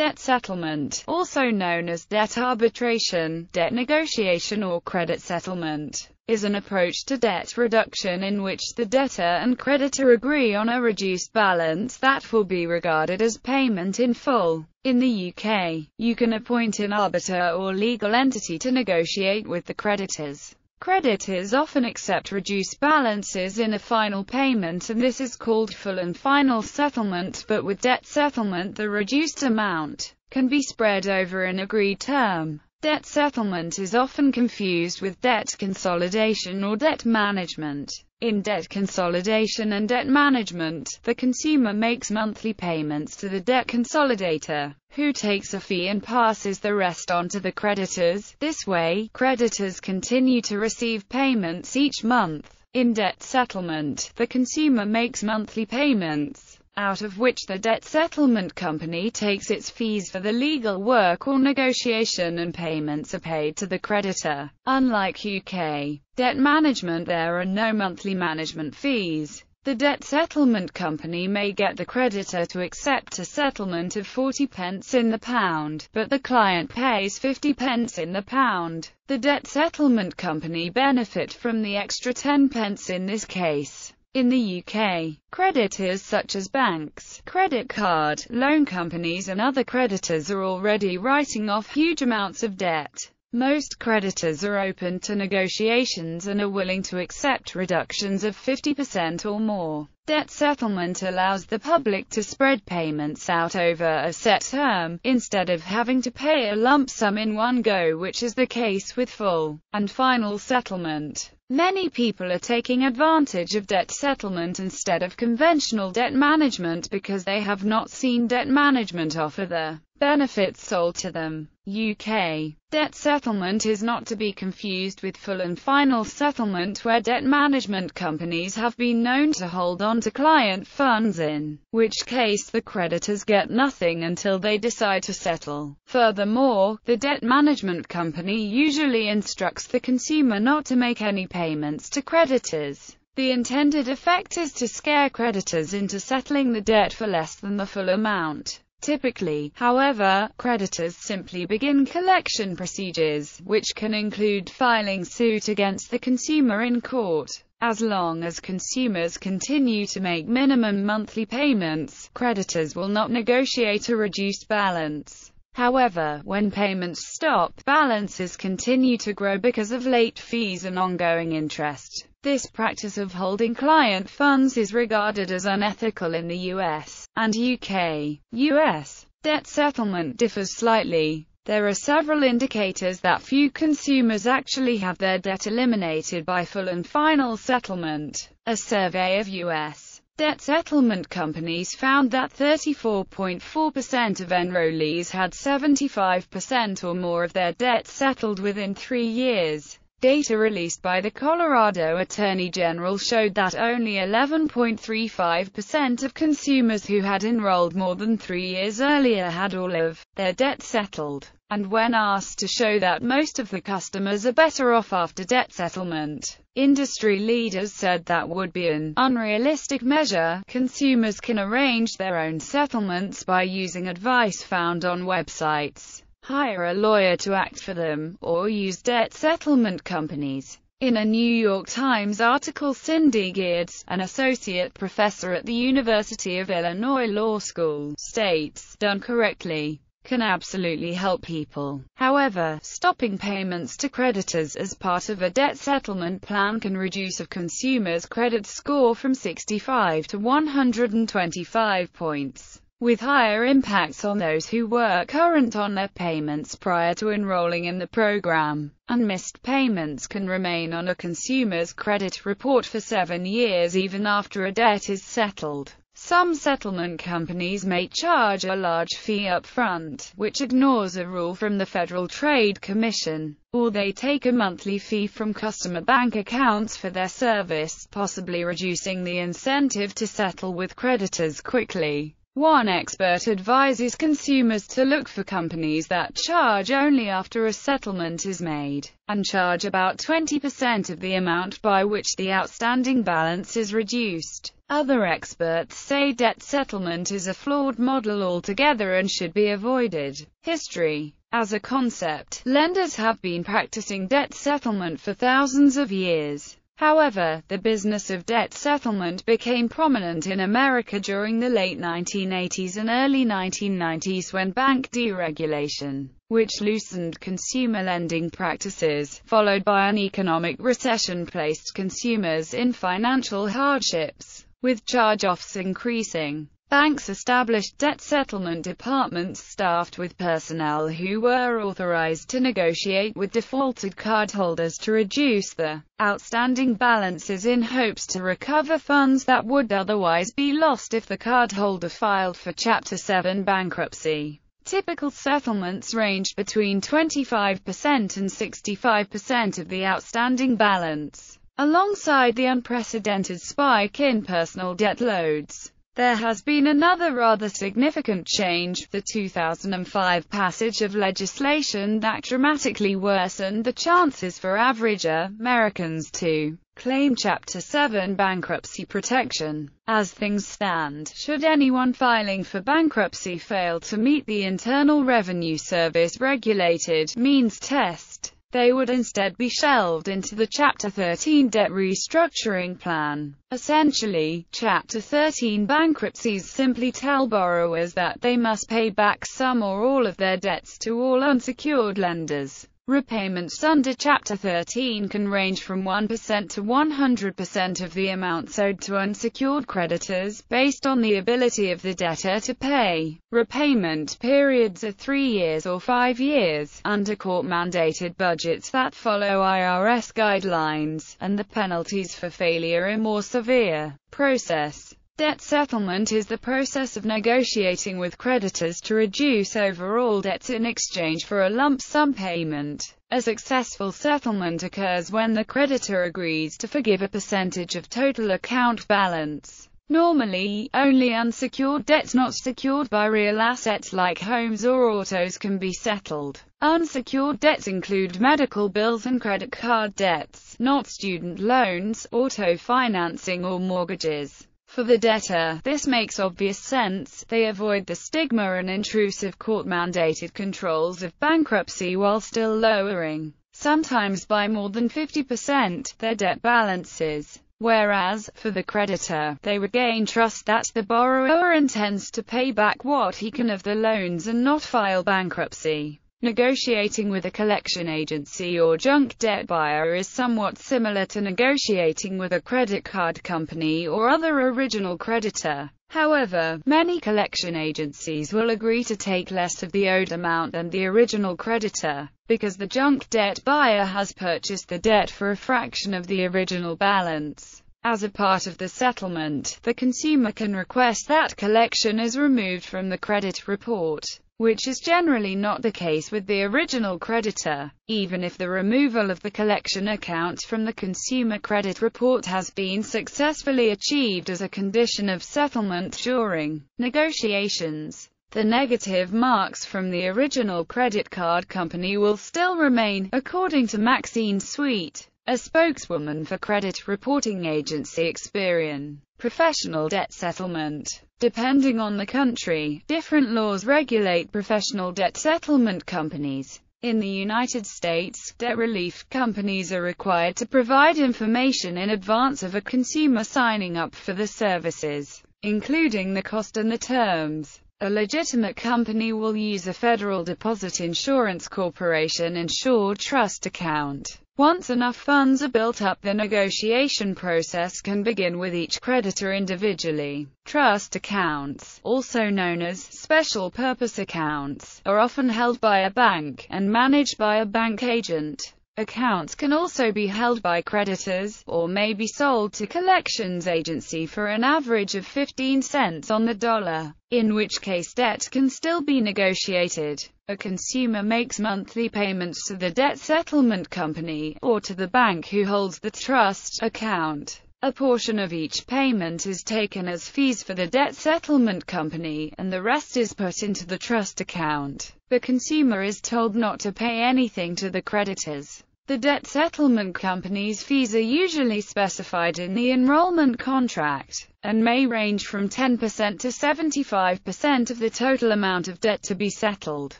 Debt settlement, also known as debt arbitration, debt negotiation or credit settlement, is an approach to debt reduction in which the debtor and creditor agree on a reduced balance that will be regarded as payment in full. In the UK, you can appoint an arbiter or legal entity to negotiate with the creditors. Creditors often accept reduced balances in a final payment and this is called full and final settlement but with debt settlement the reduced amount can be spread over an agreed term. Debt settlement is often confused with debt consolidation or debt management. In debt consolidation and debt management, the consumer makes monthly payments to the debt consolidator, who takes a fee and passes the rest on to the creditors. This way, creditors continue to receive payments each month. In debt settlement, the consumer makes monthly payments out of which the debt settlement company takes its fees for the legal work or negotiation and payments are paid to the creditor. Unlike UK debt management there are no monthly management fees. The debt settlement company may get the creditor to accept a settlement of 40 pence in the pound, but the client pays 50 pence in the pound. The debt settlement company benefit from the extra 10 pence in this case. In the UK, creditors such as banks, credit card, loan companies and other creditors are already writing off huge amounts of debt. Most creditors are open to negotiations and are willing to accept reductions of 50% or more. Debt settlement allows the public to spread payments out over a set term, instead of having to pay a lump sum in one go which is the case with full and final settlement. Many people are taking advantage of debt settlement instead of conventional debt management because they have not seen debt management offer the benefits sold to them. UK debt settlement is not to be confused with full and final settlement where debt management companies have been known to hold on to client funds in which case the creditors get nothing until they decide to settle. Furthermore, the debt management company usually instructs the consumer not to make any payments to creditors. The intended effect is to scare creditors into settling the debt for less than the full amount. Typically, however, creditors simply begin collection procedures, which can include filing suit against the consumer in court. As long as consumers continue to make minimum monthly payments, creditors will not negotiate a reduced balance. However, when payments stop, balances continue to grow because of late fees and ongoing interest. This practice of holding client funds is regarded as unethical in the US and UK. US debt settlement differs slightly. There are several indicators that few consumers actually have their debt eliminated by full and final settlement. A survey of U.S. debt settlement companies found that 34.4% of enrollees had 75% or more of their debt settled within three years. Data released by the Colorado Attorney General showed that only 11.35% of consumers who had enrolled more than three years earlier had all of their debt settled. And when asked to show that most of the customers are better off after debt settlement, industry leaders said that would be an unrealistic measure. Consumers can arrange their own settlements by using advice found on websites hire a lawyer to act for them, or use debt settlement companies. In a New York Times article Cindy Geertz, an associate professor at the University of Illinois Law School, states, done correctly, can absolutely help people. However, stopping payments to creditors as part of a debt settlement plan can reduce a consumer's credit score from 65 to 125 points with higher impacts on those who were current on their payments prior to enrolling in the program, and missed payments can remain on a consumer's credit report for seven years even after a debt is settled. Some settlement companies may charge a large fee up front, which ignores a rule from the Federal Trade Commission, or they take a monthly fee from customer bank accounts for their service, possibly reducing the incentive to settle with creditors quickly. One expert advises consumers to look for companies that charge only after a settlement is made, and charge about 20% of the amount by which the outstanding balance is reduced. Other experts say debt settlement is a flawed model altogether and should be avoided. History As a concept, lenders have been practicing debt settlement for thousands of years. However, the business of debt settlement became prominent in America during the late 1980s and early 1990s when bank deregulation, which loosened consumer lending practices, followed by an economic recession placed consumers in financial hardships, with charge-offs increasing. Banks established debt settlement departments staffed with personnel who were authorized to negotiate with defaulted cardholders to reduce the outstanding balances in hopes to recover funds that would otherwise be lost if the cardholder filed for Chapter 7 bankruptcy. Typical settlements ranged between 25% and 65% of the outstanding balance. Alongside the unprecedented spike in personal debt loads, there has been another rather significant change, the 2005 passage of legislation that dramatically worsened the chances for average Americans to claim Chapter 7 bankruptcy protection. As things stand, should anyone filing for bankruptcy fail to meet the Internal Revenue Service regulated means test, they would instead be shelved into the Chapter 13 debt restructuring plan. Essentially, Chapter 13 bankruptcies simply tell borrowers that they must pay back some or all of their debts to all unsecured lenders. Repayments under Chapter 13 can range from 1% to 100% of the amounts owed to unsecured creditors, based on the ability of the debtor to pay. Repayment periods are three years or five years, under court-mandated budgets that follow IRS guidelines, and the penalties for failure are more severe. Process Debt settlement is the process of negotiating with creditors to reduce overall debts in exchange for a lump sum payment. A successful settlement occurs when the creditor agrees to forgive a percentage of total account balance. Normally, only unsecured debts not secured by real assets like homes or autos can be settled. Unsecured debts include medical bills and credit card debts, not student loans, auto financing or mortgages. For the debtor, this makes obvious sense, they avoid the stigma and intrusive court-mandated controls of bankruptcy while still lowering, sometimes by more than 50%, their debt balances. Whereas, for the creditor, they regain trust that the borrower intends to pay back what he can of the loans and not file bankruptcy. Negotiating with a collection agency or junk debt buyer is somewhat similar to negotiating with a credit card company or other original creditor. However, many collection agencies will agree to take less of the owed amount than the original creditor, because the junk debt buyer has purchased the debt for a fraction of the original balance. As a part of the settlement, the consumer can request that collection is removed from the credit report which is generally not the case with the original creditor, even if the removal of the collection account from the consumer credit report has been successfully achieved as a condition of settlement during negotiations. The negative marks from the original credit card company will still remain, according to Maxine Sweet, a spokeswoman for credit reporting agency Experian. Professional debt settlement Depending on the country, different laws regulate professional debt settlement companies. In the United States, debt relief companies are required to provide information in advance of a consumer signing up for the services, including the cost and the terms. A legitimate company will use a Federal Deposit Insurance Corporation insured trust account. Once enough funds are built up the negotiation process can begin with each creditor individually. Trust accounts, also known as special purpose accounts, are often held by a bank, and managed by a bank agent. Accounts can also be held by creditors, or may be sold to collections agency for an average of 15 cents on the dollar, in which case debt can still be negotiated. A consumer makes monthly payments to the debt settlement company, or to the bank who holds the trust account. A portion of each payment is taken as fees for the debt settlement company, and the rest is put into the trust account. The consumer is told not to pay anything to the creditors. The debt settlement company's fees are usually specified in the enrollment contract, and may range from 10% to 75% of the total amount of debt to be settled.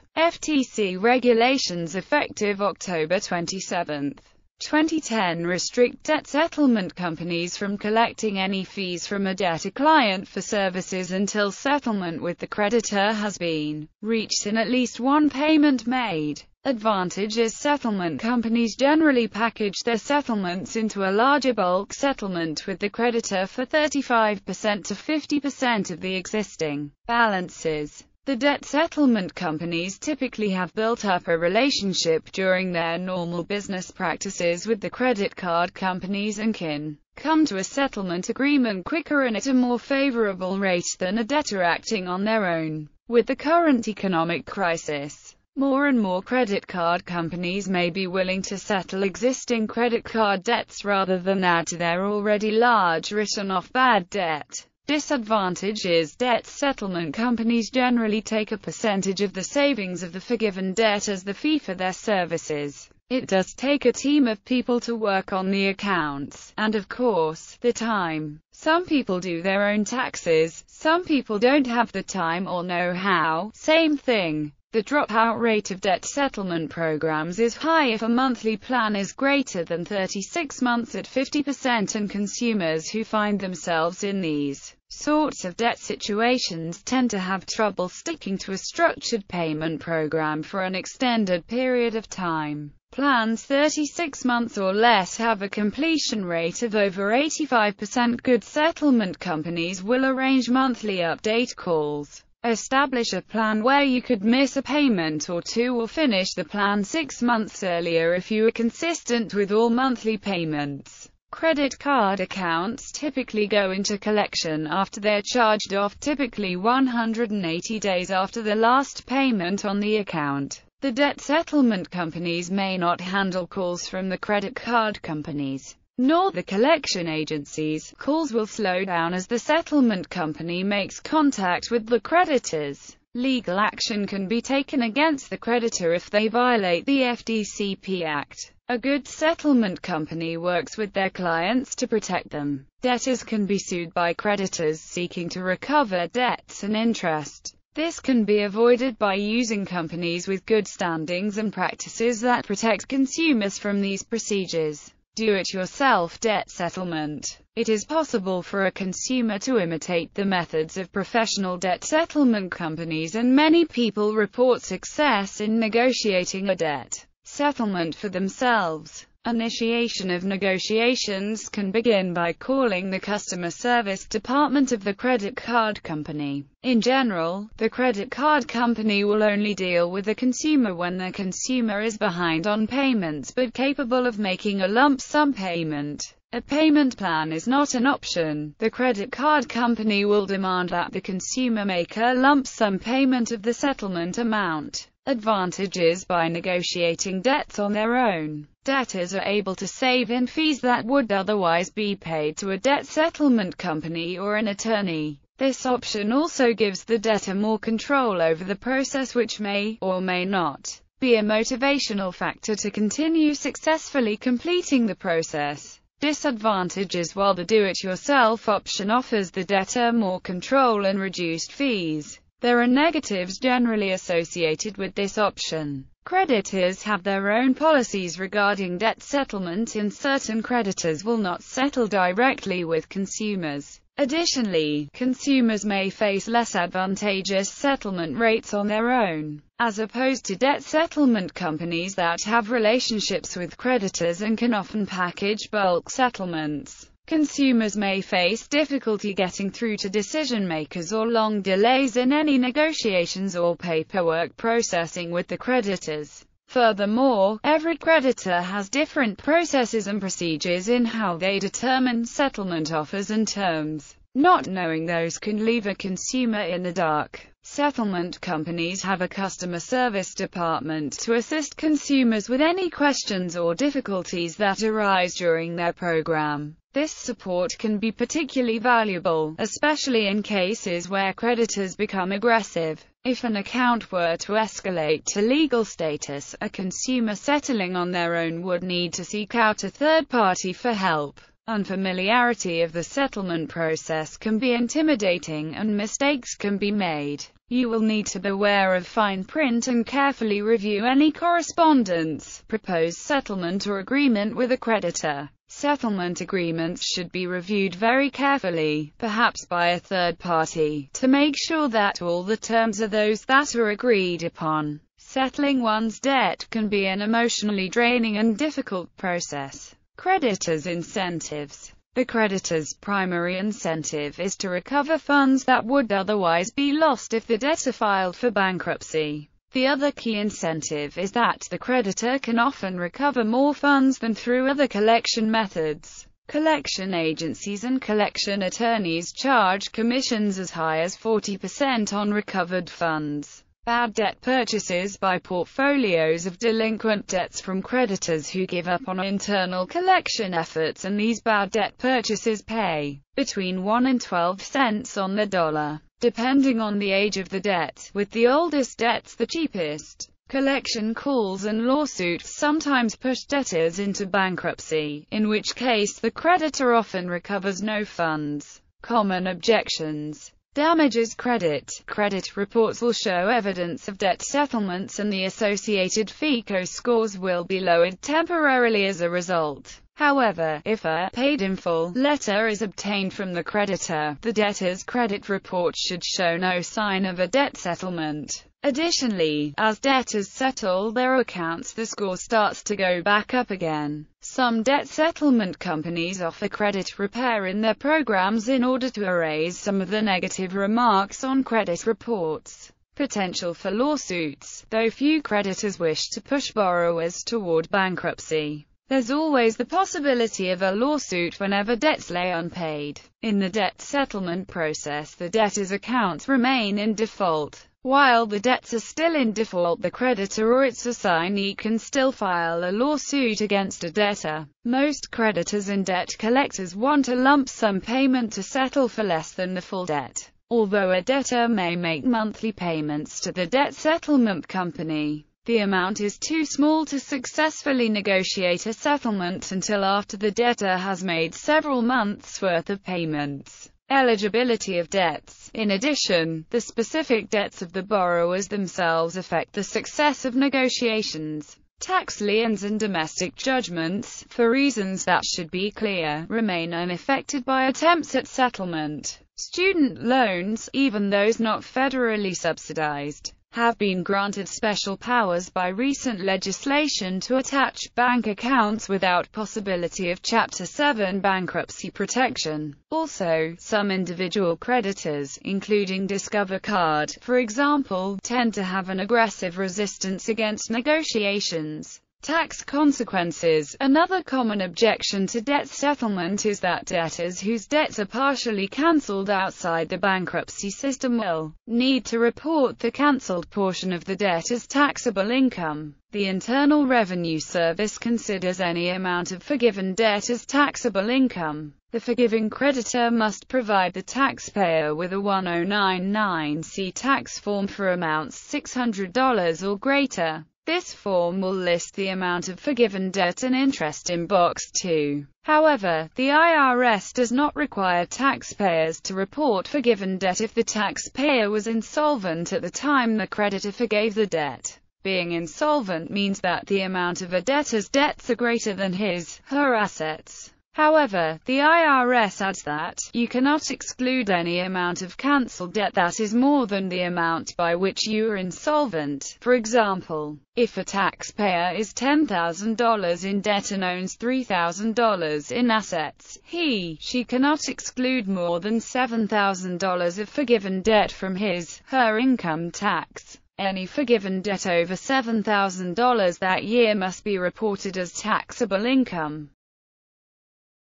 FTC regulations effective October 27. 2010 restrict debt settlement companies from collecting any fees from a debtor client for services until settlement with the creditor has been reached in at least one payment made. Advantage is settlement companies generally package their settlements into a larger bulk settlement with the creditor for 35% to 50% of the existing balances. The debt settlement companies typically have built up a relationship during their normal business practices with the credit card companies and can come to a settlement agreement quicker and at a more favorable rate than a debtor acting on their own. With the current economic crisis, more and more credit card companies may be willing to settle existing credit card debts rather than add to their already large written-off bad debt. Disadvantage is debt settlement companies generally take a percentage of the savings of the forgiven debt as the fee for their services. It does take a team of people to work on the accounts, and of course, the time. Some people do their own taxes, some people don't have the time or know how. Same thing. The dropout rate of debt settlement programs is high if a monthly plan is greater than 36 months at 50% and consumers who find themselves in these sorts of debt situations tend to have trouble sticking to a structured payment program for an extended period of time. Plans 36 months or less have a completion rate of over 85%. Good settlement companies will arrange monthly update calls Establish a plan where you could miss a payment or two or finish the plan six months earlier if you are consistent with all monthly payments. Credit card accounts typically go into collection after they're charged off typically 180 days after the last payment on the account. The debt settlement companies may not handle calls from the credit card companies nor the collection agencies. Calls will slow down as the settlement company makes contact with the creditors. Legal action can be taken against the creditor if they violate the FDCP Act. A good settlement company works with their clients to protect them. Debtors can be sued by creditors seeking to recover debts and interest. This can be avoided by using companies with good standings and practices that protect consumers from these procedures do-it-yourself debt settlement. It is possible for a consumer to imitate the methods of professional debt settlement companies and many people report success in negotiating a debt settlement for themselves. Initiation of negotiations can begin by calling the customer service department of the credit card company. In general, the credit card company will only deal with the consumer when the consumer is behind on payments but capable of making a lump sum payment. A payment plan is not an option. The credit card company will demand that the consumer make a lump sum payment of the settlement amount. Advantages by negotiating debts on their own. Debtors are able to save in fees that would otherwise be paid to a debt settlement company or an attorney. This option also gives the debtor more control over the process which may, or may not, be a motivational factor to continue successfully completing the process. Disadvantages While the do-it-yourself option offers the debtor more control and reduced fees, there are negatives generally associated with this option. Creditors have their own policies regarding debt settlement and certain creditors will not settle directly with consumers. Additionally, consumers may face less advantageous settlement rates on their own, as opposed to debt settlement companies that have relationships with creditors and can often package bulk settlements. Consumers may face difficulty getting through to decision makers or long delays in any negotiations or paperwork processing with the creditors. Furthermore, every creditor has different processes and procedures in how they determine settlement offers and terms. Not knowing those can leave a consumer in the dark. Settlement companies have a customer service department to assist consumers with any questions or difficulties that arise during their program. This support can be particularly valuable, especially in cases where creditors become aggressive. If an account were to escalate to legal status, a consumer settling on their own would need to seek out a third party for help. Unfamiliarity of the settlement process can be intimidating and mistakes can be made. You will need to beware of fine print and carefully review any correspondence, proposed settlement or agreement with a creditor. Settlement agreements should be reviewed very carefully, perhaps by a third party, to make sure that all the terms are those that are agreed upon. Settling one's debt can be an emotionally draining and difficult process. Creditors' incentives The creditor's primary incentive is to recover funds that would otherwise be lost if the debtor filed for bankruptcy. The other key incentive is that the creditor can often recover more funds than through other collection methods. Collection agencies and collection attorneys charge commissions as high as 40% on recovered funds. Bad debt purchases by portfolios of delinquent debts from creditors who give up on internal collection efforts and these bad debt purchases pay between 1 and 12 cents on the dollar, depending on the age of the debt, with the oldest debts the cheapest. Collection calls and lawsuits sometimes push debtors into bankruptcy, in which case the creditor often recovers no funds. Common objections Damages credit. Credit reports will show evidence of debt settlements and the associated FICO scores will be lowered temporarily as a result. However, if a paid in full letter is obtained from the creditor, the debtor's credit report should show no sign of a debt settlement. Additionally, as debtors settle their accounts the score starts to go back up again. Some debt settlement companies offer credit repair in their programs in order to erase some of the negative remarks on credit reports. Potential for lawsuits, though few creditors wish to push borrowers toward bankruptcy. There's always the possibility of a lawsuit whenever debts lay unpaid. In the debt settlement process the debtor's accounts remain in default. While the debts are still in default the creditor or its assignee can still file a lawsuit against a debtor. Most creditors and debt collectors want a lump sum payment to settle for less than the full debt. Although a debtor may make monthly payments to the debt settlement company, the amount is too small to successfully negotiate a settlement until after the debtor has made several months' worth of payments. Eligibility of debts. In addition, the specific debts of the borrowers themselves affect the success of negotiations. Tax liens and domestic judgments, for reasons that should be clear, remain unaffected by attempts at settlement. Student loans, even those not federally subsidized, have been granted special powers by recent legislation to attach bank accounts without possibility of Chapter 7 bankruptcy protection. Also, some individual creditors, including Discover Card, for example, tend to have an aggressive resistance against negotiations. Tax consequences Another common objection to debt settlement is that debtors whose debts are partially cancelled outside the bankruptcy system will need to report the cancelled portion of the debt as taxable income. The Internal Revenue Service considers any amount of forgiven debt as taxable income. The forgiving creditor must provide the taxpayer with a 1099-C tax form for amounts $600 or greater. This form will list the amount of forgiven debt and interest in Box 2. However, the IRS does not require taxpayers to report forgiven debt if the taxpayer was insolvent at the time the creditor forgave the debt. Being insolvent means that the amount of a debtor's debts are greater than his, her assets. However, the IRS adds that, you cannot exclude any amount of cancelled debt that is more than the amount by which you are insolvent. For example, if a taxpayer is $10,000 in debt and owns $3,000 in assets, he, she cannot exclude more than $7,000 of forgiven debt from his, her income tax. Any forgiven debt over $7,000 that year must be reported as taxable income.